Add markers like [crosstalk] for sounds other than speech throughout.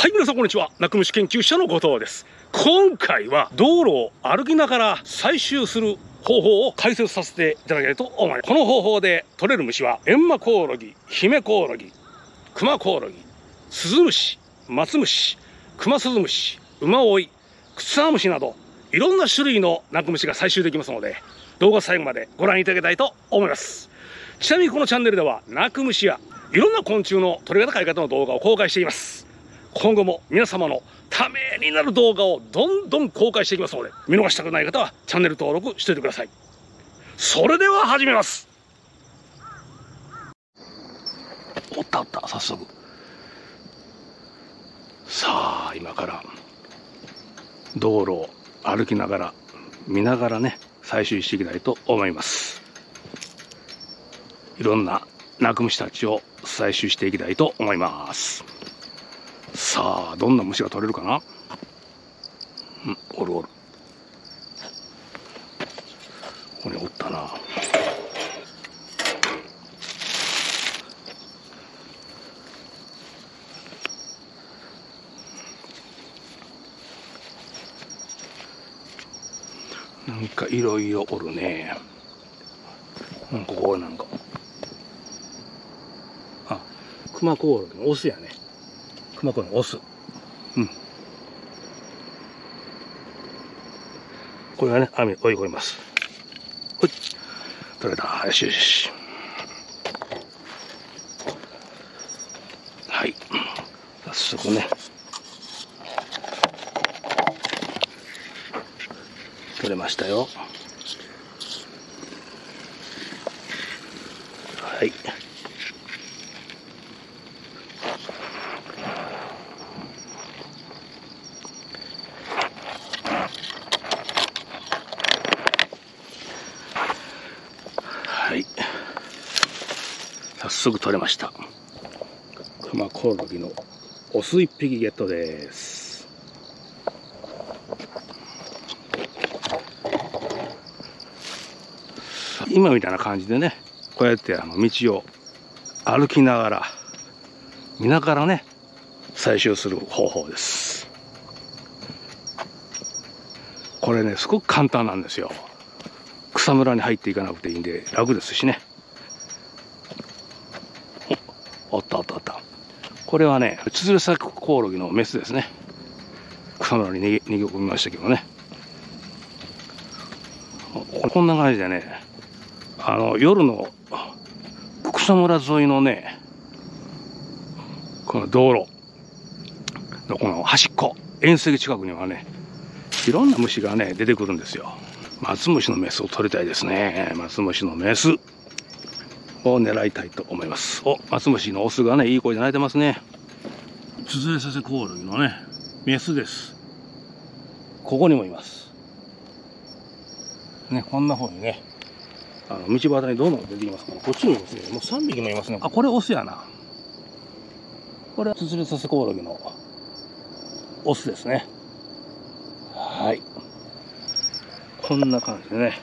はい、皆さんこんにちは。泣く虫研究者の後藤です。今回は道路を歩きながら採集する方法を解説させていただきたいと思います。この方法で取れる虫は、エンマコオロギ、ヒメコオロギ、クマコオロギ、スズムシ、マツムシ、クマスズムシ、ウマオイ、クツワムシなど、いろんな種類の鳴く虫が採集できますので、動画最後までご覧いただきたいと思います。ちなみにこのチャンネルでは、鳴く虫やいろんな昆虫の取り方飼い方の動画を公開しています。今後も皆様のためになる動画をどんどん公開していきますので見逃したくない方はチャンネル登録しておいてください。それでは始めます。おったおった早速。さあ今から道路を歩きながら見ながらね採集していきたいと思います。いろんな鳴く虫たちを採集していきたいと思います。さあどんな虫が取れるかな？うんおるおる。ここにおったな。なんかいろいろおるね。うんここなんか。あクマコオロギのオスやね。熊子のオス。うん。これはね、網追い込みます。ほい。取れた。よしよし。はい。早速ね。取れましたよ。はい。早速取れました。クマコオロギのオス一匹ゲットです。今みたいな感じでね、こうやってあの道を歩きながら、見ながらね、採集する方法です。これね、すごく簡単なんですよ。草むらに入っていかなくていいんで楽ですしねおおったおったおったこれはねツズレサコオロギのメスですね。草むらに逃げ込みましたけどね。こんな感じでねあの夜の草むら沿いのねこの道路のこの端っこ縁石近くにはねいろんな虫がね出てくるんですよ。松虫のメスを取りたいですね。松虫のメス。を狙いたいと思います。お、松虫のオスがね、いい声で鳴いてますね。ツズレサセコオロギのね、メスです。ここにもいます。ね、こんな風にね、あの道端にどんどん出てきますか？ら、こっちにもいますね。もう3匹もいますね。あ、これオスやな。これはツズレサセコオロギのオスですね。はい。こんな感じでね、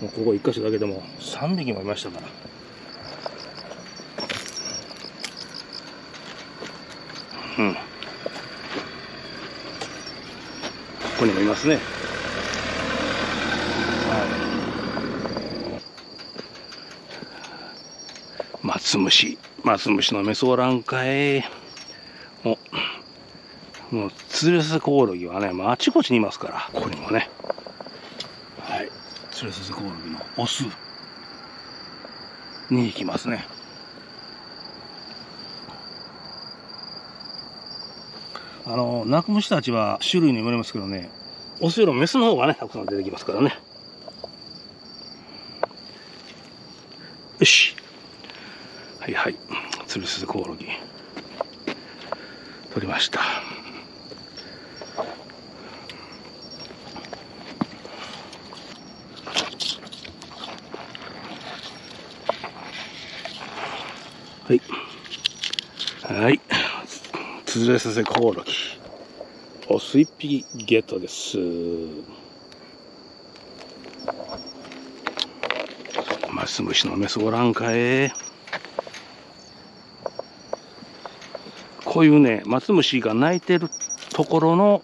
もうここ一箇所だけでも3匹もいましたから。うん。ここにもいますね。はい。松虫、松虫のメソランかい。お、もう、ツルスコオロギはね、もうあちこちにいますから、ここにもね。はい。ツルスコオロギのオス。に行きますね。あの、鳴く虫たちは種類にもよりますけどね、オスよりもメスの方がね、たくさん出てきますからね。よし。はいはい。ツルスコオロギ。取りました。はい。はい。つづれさせコオロギ。ス一匹ゲットです。マスムシのメスごらんかえ。こういうね松虫が鳴いてるところの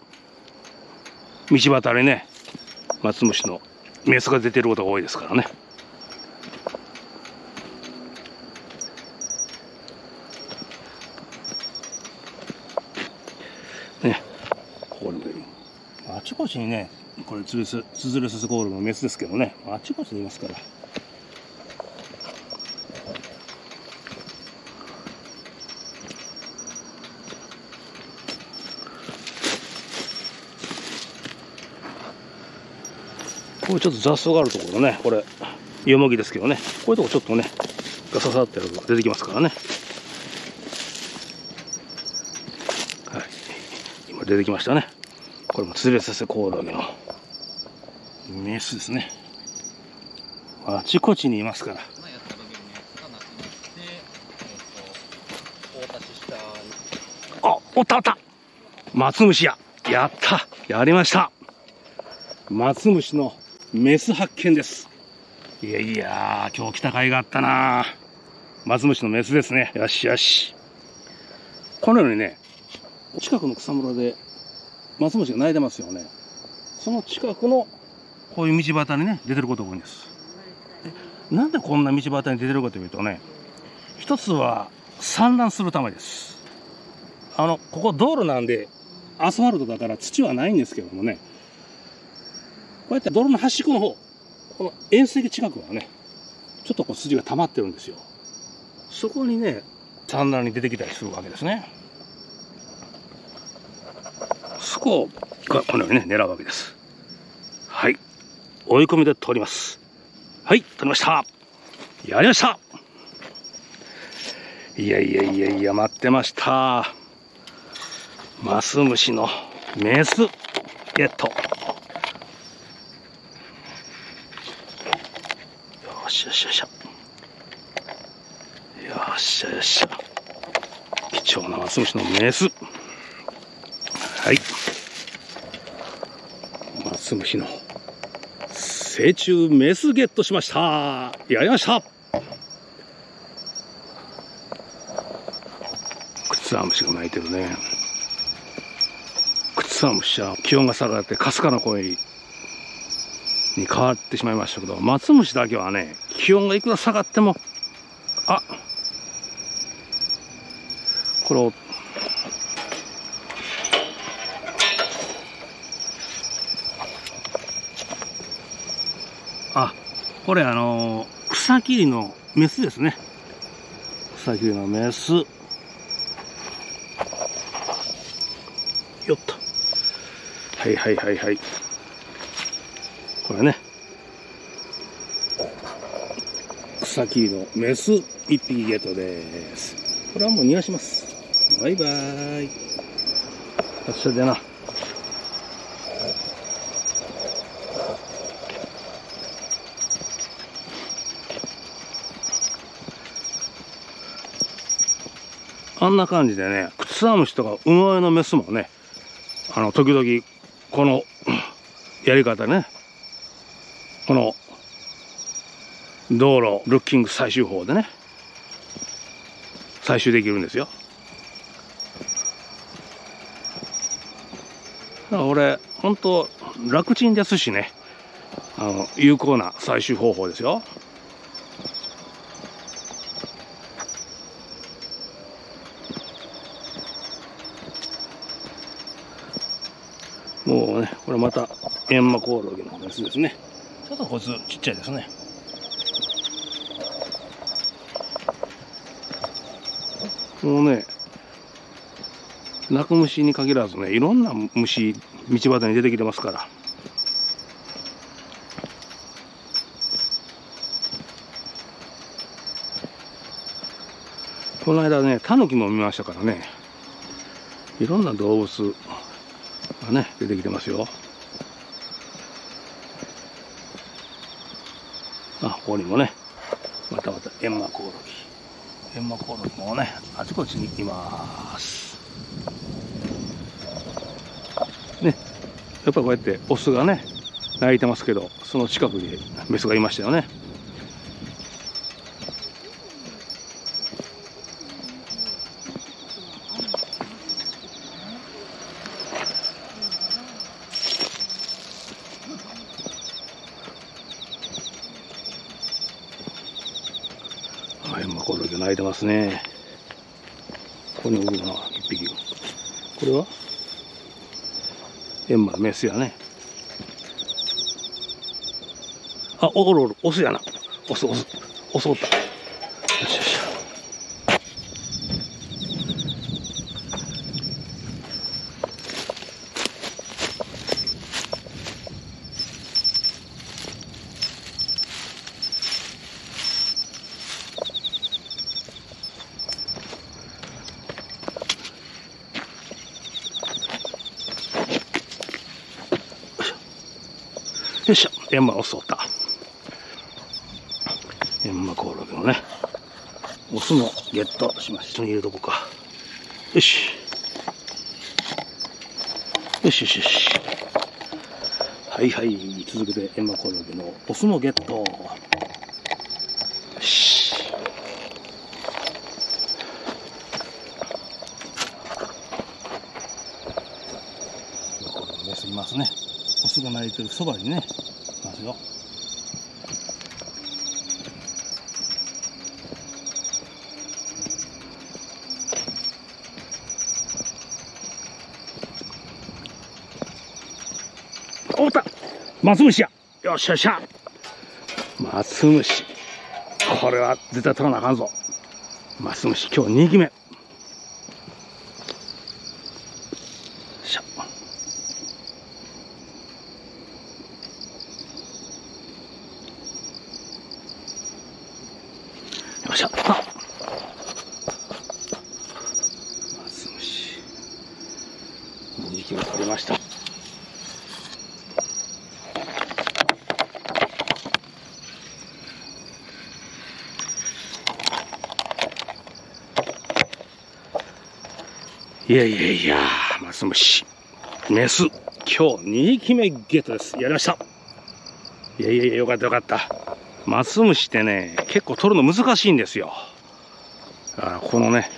道端にね松虫のメスが出てることが多いですから。ね、ここにあちこちにね、これツルス、ツズルススコールのメスですけどね、あちこちにいますから。これちょっと雑草があるところね、これ、よもぎですけどね、こういうとこちょっとね、ガササってやると出てきますからね。はい。今出てきましたね。これもツレサセコオロギのメスですね。あちこちにいますから。あ、おったおった松虫ややったやりました松虫のメス発見です。いやいや今日来た甲斐があったな松虫のメスですね。よしよし。このようにね、近くの草むらで松虫が鳴いてますよね。その近くのこういう道端にね、出てることが多いんです。なんでこんな道端に出てるかというとね、一つは産卵するためです。あの、ここ道路なんで、アスファルトだから土はないんですけどもね、こうやって道路の端っこの方、この縁石近くはね、ちょっとこう筋が溜まってるんですよ。そこにね、産卵に出てきたりするわけですね。こをこのようにね、狙うわけです。はい。追い込みで通ります。はい、取りました。やりましたいやいやいやいや、待ってました。マスムシのメスゲット。よしよしよしよしよし貴重なマスムシのメス。はい。マスムシの成虫メスゲットしました。やりました。クツワムシが鳴いてるね。クツワムシは気温が下がってかすかな声に変わってしまいましたけど、マツムシだけはね、気温がいくら下がっても、あこれ、これあのー、草切りのメスですね。草切りのメス。よっと。はいはいはいはい。これね。草切りのメス一匹ゲットです。これはもう逃がします。バイバーイ。あっしゃでな。んな感じでね、クツワムシとかウマエのメスもね、あの、時々、このやり方ね、この道路ルッキング最終法でね、採集できるんですよ。だから俺、本当楽ちんですしね、あの、有効な採集方法ですよ。もうね、これまた、エンマコオロギのメスですね。ちょっとこいつちっちゃいですね。もうね、鳴く虫に限らずね、いろんな虫、道端に出てきてますから。この間ね、タヌキも見ましたからね、いろんな動物がね、出てきてますよ。ここにもね、またまたエンマコオロギ。エンマコオロギもね、あちこちにいます。ね、やっぱりこうやってオスがね、鳴いてますけど、その近くにメスがいましたよね。はいマコオロギが鳴いてますね。ここにおるな、一匹。これは？エンマのメスやね。あ、おるおる、オスやな。オス、オス、オスおった。エンマオスおった。エンマコオロギのね、オスもゲットしました。一緒に入れとこうか。よし。よしよしよし。はいはい、続けてエンマコオロギのオスもゲット。よし。いますね。オスが鳴いてるそばにね、ますよ。おった。マスムシや。よっしゃよっしゃ。マスムシこれは絶対取らなあかんぞ。マスムシ今日2匹目よっしゃあマスムシ2匹目取れましたいやいやいや、マスムシ、メス、今日2匹目ゲットです。やりました。いやいやいや、よかったよかった。マスムシってね、結構取るの難しいんですよ。だからこのね、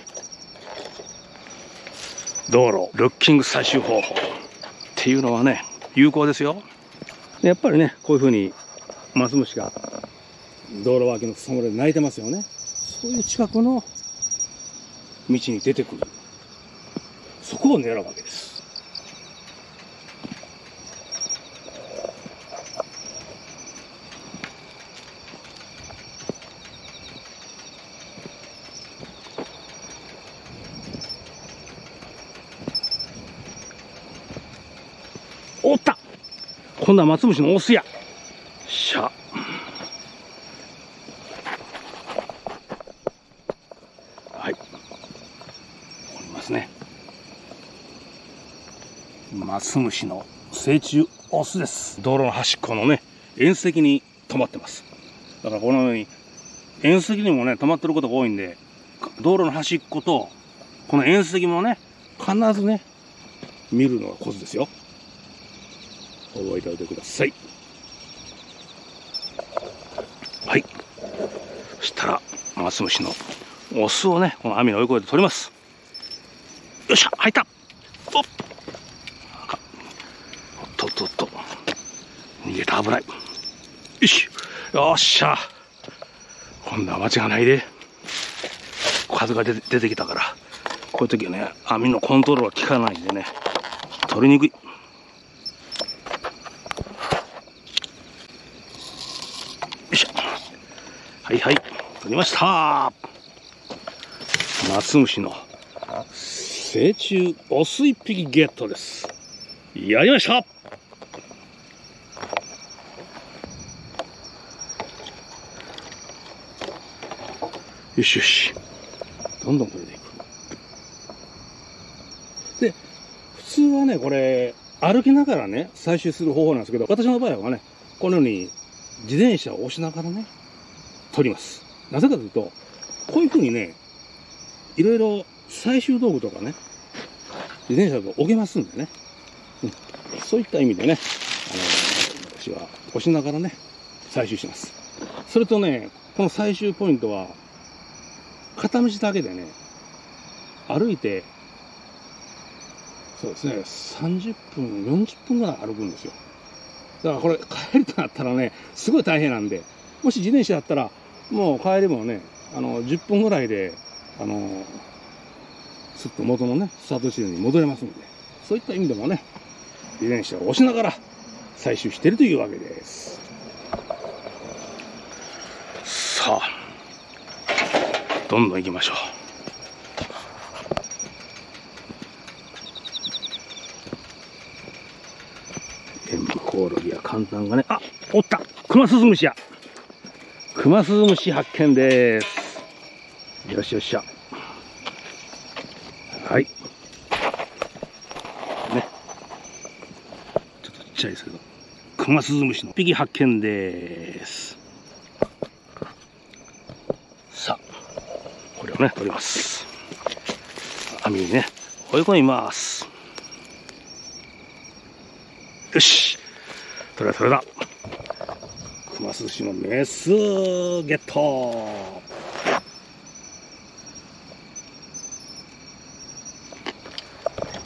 道路、ルッキング採集方法っていうのはね、有効ですよ。やっぱりね、こういうふうにマスムシが道路脇の草むらで鳴いてますよね。そういう近くの道に出てくる。そこを狙うわけです。おった今度は松虫のオスやしゃはいおりますねマスムシの成虫オスです。道路の端っこのね縁石に止まってます。だからこのように縁石にもね止まってることが多いんで道路の端っことこの縁石もね必ずね見るのがコツですよ。覚えておいてください。はい。そしたらマスムシのオスをねこの網の追い越えて取ります。よっしゃ入った逃げた危ない。よし。よっしゃ。今度は間違いないで。風が出て出てきたから。こういう時はね網のコントロールは効かないんでね。取りにくい。よいしょ。はいはい。取りました。マスムシの成虫オス一匹ゲットです。やりました。よしよし。どんどん取れていく。で、普通はね、これ、歩きながらね、採集する方法なんですけど、私の場合はね、このように自転車を押しながらね、取ります。なぜかというと、こういうふうにね、いろいろ採集道具とかね、自転車と置けますんでね、うん、そういった意味でね、あの、私は押しながらね、採集します。それとね、この採集ポイントは、片道だけでね、歩いて、そうですね、30分、40分ぐらい歩くんですよ。だからこれ、帰るとなったらね、すごい大変なんで、もし自転車だったら、もう帰りもね、あの10分ぐらいであのすっと元のねスタート地点に戻れますのでそういった意味でもね遺伝子を押しながら採集しているというわけです。さあどんどん行きましょうコオロギや簡単がね、あ、おったクマスズムシやクマスズムシ発見です。よしよっしゃ。はい。ね。ちょっとちっちゃいですけど、クマスズムシの一匹発見です。さあ、これをね、取ります。網にね、追い込みます。よし。取れた取れた。熊寿司のメスゲット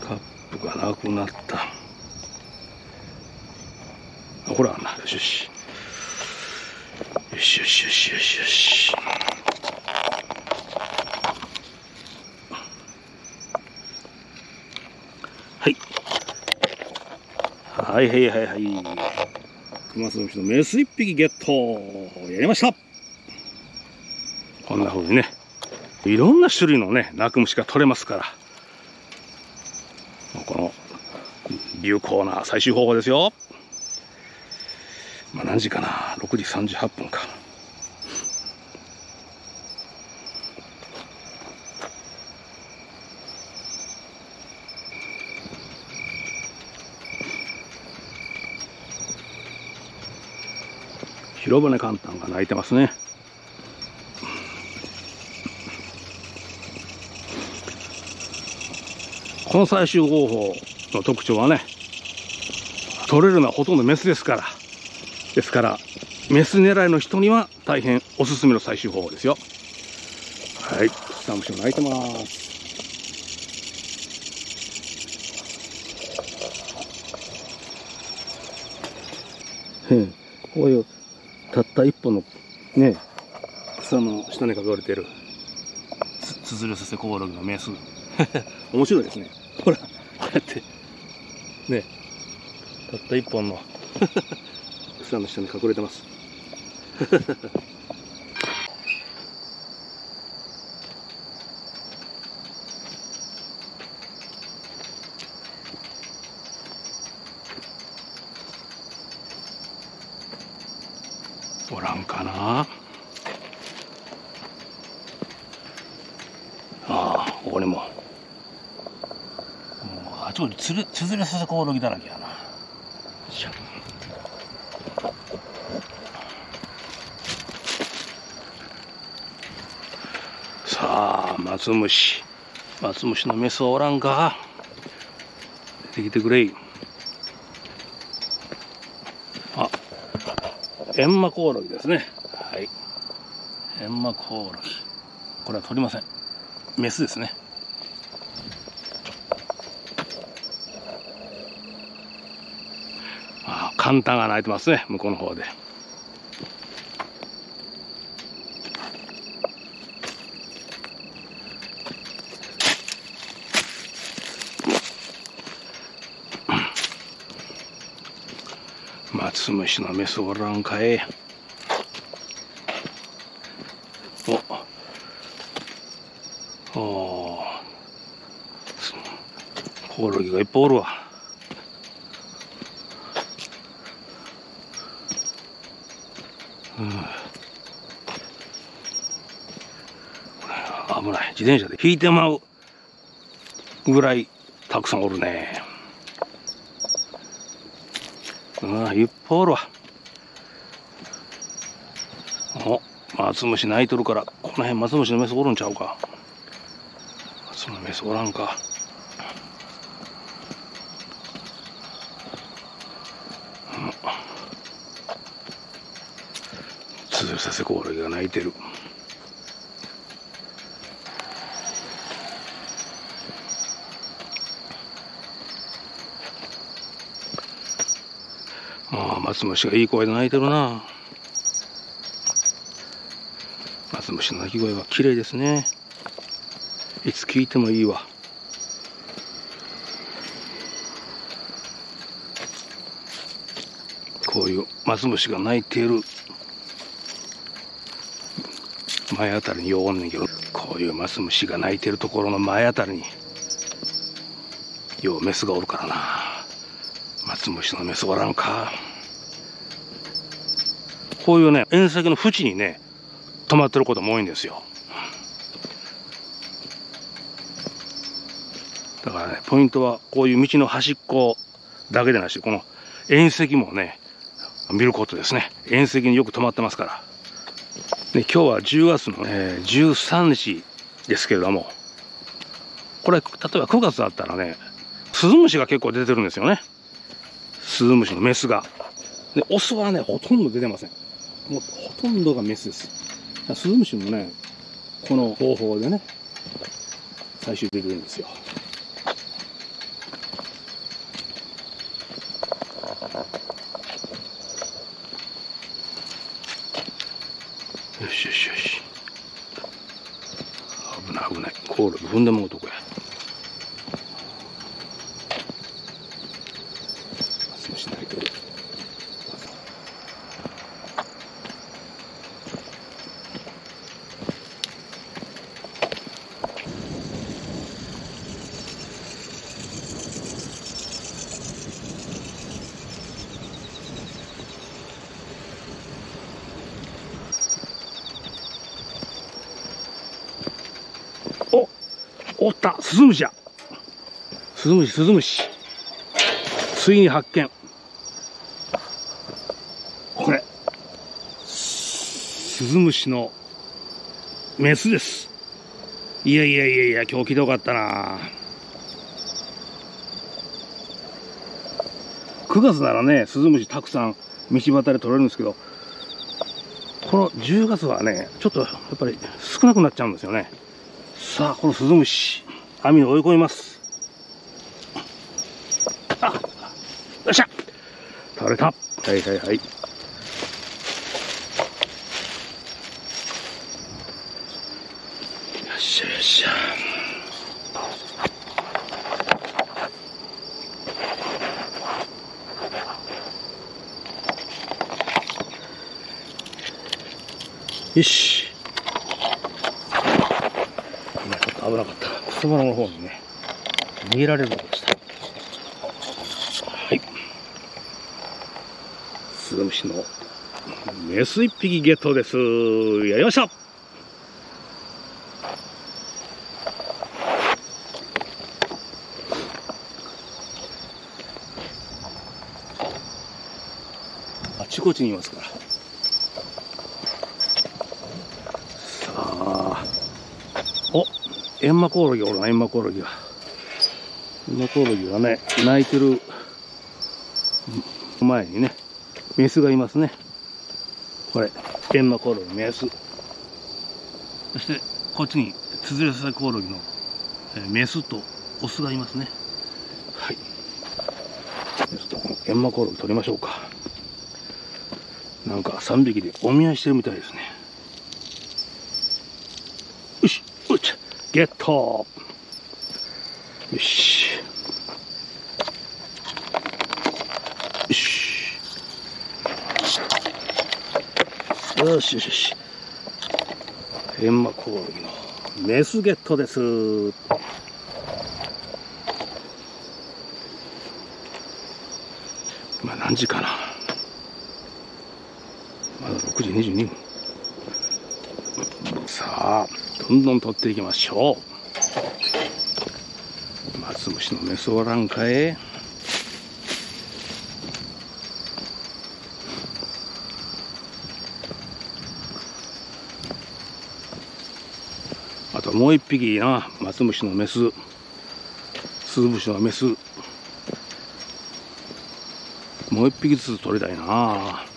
カップがなくなった。あ、ほらな。よしよし。よしよしよしよしよし。はいはいはいはい。クマスムシのメス1匹ゲットやりましたこんな風にね、いろんな種類のね、鳴く虫が取れますから、この有効な最終方法ですよ。まあ、何時かな ?6 時38分か。白羽簡単が鳴いてますね。この採集方法の特徴はね取れるのはほとんどメスですから。ですからメス狙いの人には大変おすすめの採集方法ですよ。はいスタムシも鳴いてます。こういうたった一本のね草の下に隠れてる。つづるさせコオロギのメス面白いですね。ほらこうやって。ね。たった一本の。[laughs] 草の下に隠れてます [laughs] おらんかなああここにももうあちこちつるつづれさせコオロギだらけやなさあ松虫松虫のメスはおらんか出てきてくれエンマコオロギですね。はい。エンマコオロギ。これは取りません。メスですね。ああ、簡単が鳴いてますね。向こうの方で。ツムシのメスおらんかいおおコオロギがいっぱいおるわうん危ない自転車で引いてまうぐらいたくさんおるねああ、いっぱいおるわ。お、松虫鳴いとるから、この辺松虫のメスおるんちゃうか。松のメスおらんか。つづさせコオロギが鳴いてる。松虫がいい声で鳴いてるな。松虫の鳴き声は綺麗ですね。いつ聞いてもいいわ。こういう松虫が鳴いている。前あたりにようおんねんけどこういう松虫が鳴いてるところの前あたりに。ようメスがおるからな。松虫のメスおらんか。こういうね縁石の縁にね止まってることも多いんですよ。だからねポイントはこういう道の端っこだけでなしこの縁石もね見ることですね。縁石によく止まってますから。で今日は10月の、えー、13日ですけれどもこれ例えば9月だったらねスズムシが結構出てるんですよね。スズムシのメスが。でオスはねほとんど出てません。もうほとんどがメスです。スズムシもねこの方法でね最終出てるんですよ。よしよしよし。危ない危ない。コール踏んでもうとこや少し泣いてるおおったスズムシやスズムシスズムシついに発見。これ。スズムシのメスです。いやいやいやいや今日来てよかったな。9月ならねスズムシたくさん道端で取れるんですけどこの10月はねちょっとやっぱり少なくなっちゃうんですよね。さあこのスズムシ網に追い込みますあよっしゃれた。はいはいはい。よっしゃよっし。ゃよし。今ちょっと危なかった。くすばらの方にね逃げられるとこでしたはいスズムシのメス一匹ゲットです。やりました。あちこちにいますから。さあ。おエンマコオロギおるなエンマコオロギが。エンマコオロギがね鳴いてる前にねメスがいますね。これエンマコオロギメス。そしてこっちにツズレサコオロギのえーメスとオスがいますね。はい。ちょっとこのエンマコオロギ取りましょうか。なんか3匹でお見合いしてるみたいですね。よしうっちゃゲット。よしよしよしよし。エンマコオロギのメスゲットです。今何時かな。まだ6時22分。さあどんどん取っていきましょう。松虫のメスおらんかえ。もう一匹な松虫のメス。スズムシのメス。もう一匹ずつ取りたいな。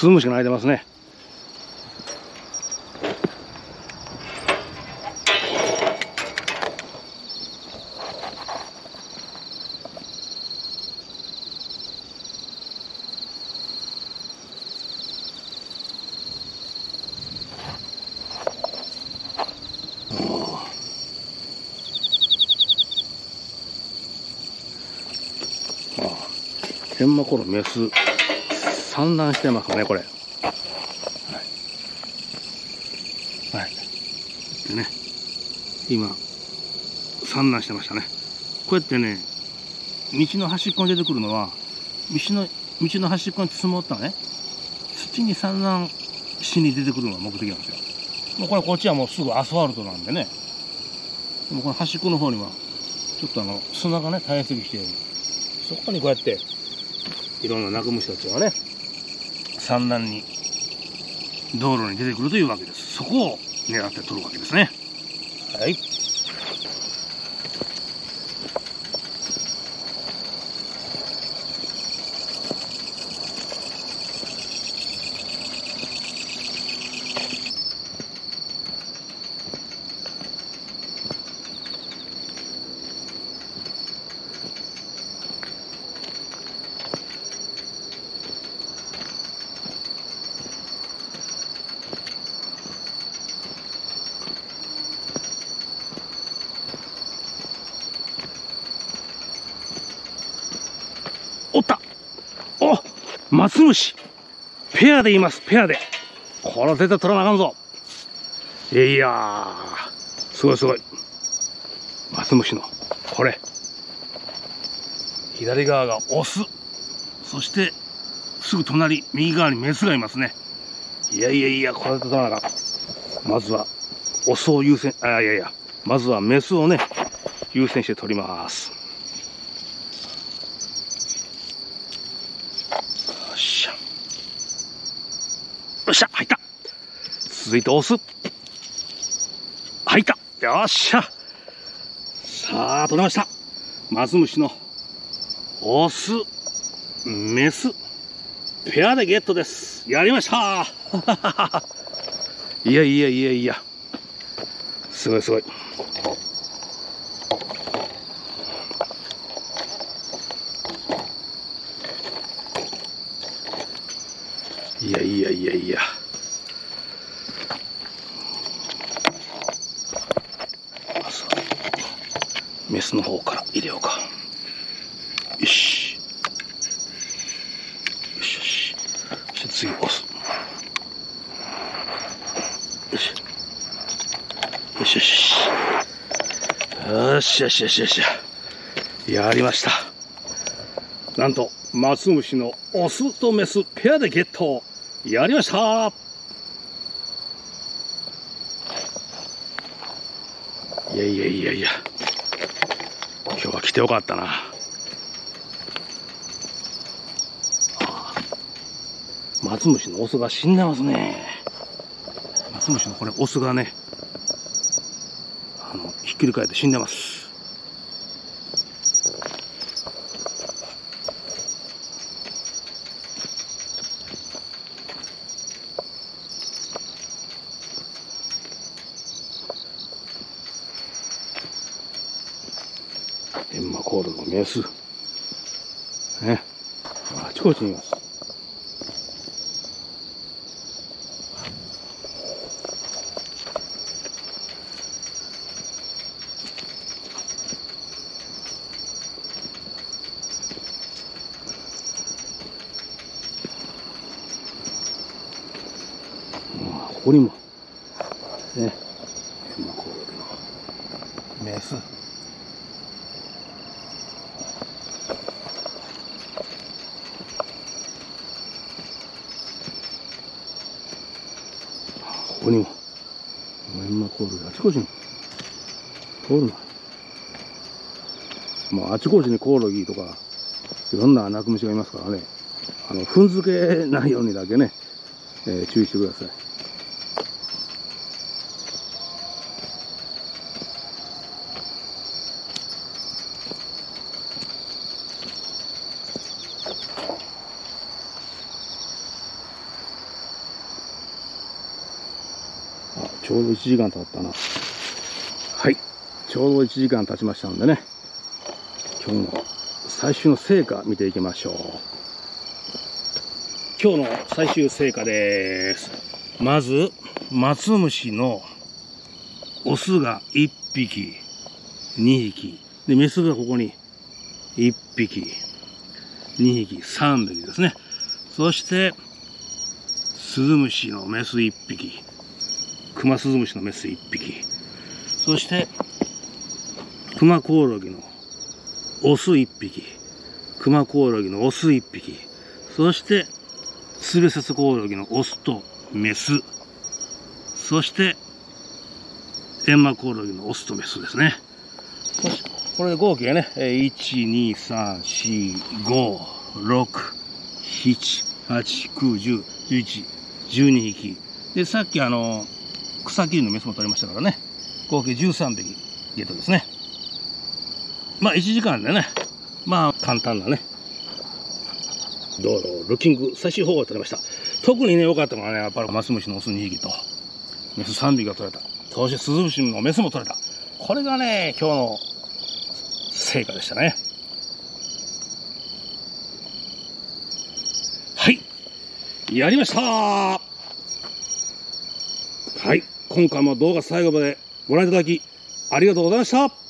スズムシが鳴いてますね。天魔コロメス。産卵してますねこれ。はい、はい、でね今産卵してましたね。こうやってね道の端っこに出てくるのは道の道の端っこに積もったね。土に産卵しに出てくるのが目的なんですよ。もうこれこっちはもうすぐアスファルトなんでね。でもこの端っこの方にはちょっとあの砂がね耐えすぎしてる。そこにこうやっていろんな鳴く虫たちがね産卵に道路に出てくるというわけです。そこを狙って取るわけですね。はいおったお松虫ペアでいます。ペアで。これ絶対取らなあかんぞ。いやすごいすごい。松虫の。これ。左側がオス。そしてすぐ隣右側にメスがいますね。いやいやいやこれで取らなあかん。まずはオスを優先あいやいや。まずはメスをね優先して取りますよっしゃ入った続いてオス入った。よっしゃ。さあ取れました。マズムシのオスメス。ペアでゲットです。やりました。[laughs] いやいやいやいや。すごいすごい。いやいやいやいやまずはメスの方から入れようか。よし。よしよし。そして次オスよし。よしよし。よしよし。よしよし。やりました。なんと松虫のオスとメスペアでゲット。やりました。いやいやいやいや。来てよかったな。松虫のオスが死んでますね。松虫のこれオスがねあのひっくり返って死んでますエンマコールのメス。ね。あちこちにいます。ここにも、こちにコオロギとか、いろんな鳴く虫がいますからね、あの、踏んづけないようにだけね、えー、注意してください。あ、ちょうど1時間経ったな。はい。ちょうど1時間経ちましたんでね。今日の最終の成果見ていきましょう。今日の最終成果です。まず松虫のオスが1匹2匹。でメスがここに1匹。2匹3匹ですね。そしてスズムシのメス1匹。クマスズムシのメス1匹。そしてクマコオロギのオス1匹クマコオロギのオス1匹そしてスベセスコオロギのオスとメスそしてエンマコオロギのオスとメスですね。これで合計ね123456789101112匹。でさっきあの草切りのメスも取れましたからね。合計13匹ゲットですね。まあ1時間でね。まあ簡単なね。道路ルッキング最終方法が取れました。特にね良かったのはねやっぱりマスムシのオス2匹と。メス3匹が取れた。そしてスズムシのメスも取れた。これがね今日の成果でしたね。はい。やりました。はい。今回も動画最後までご覧いただきありがとうございました。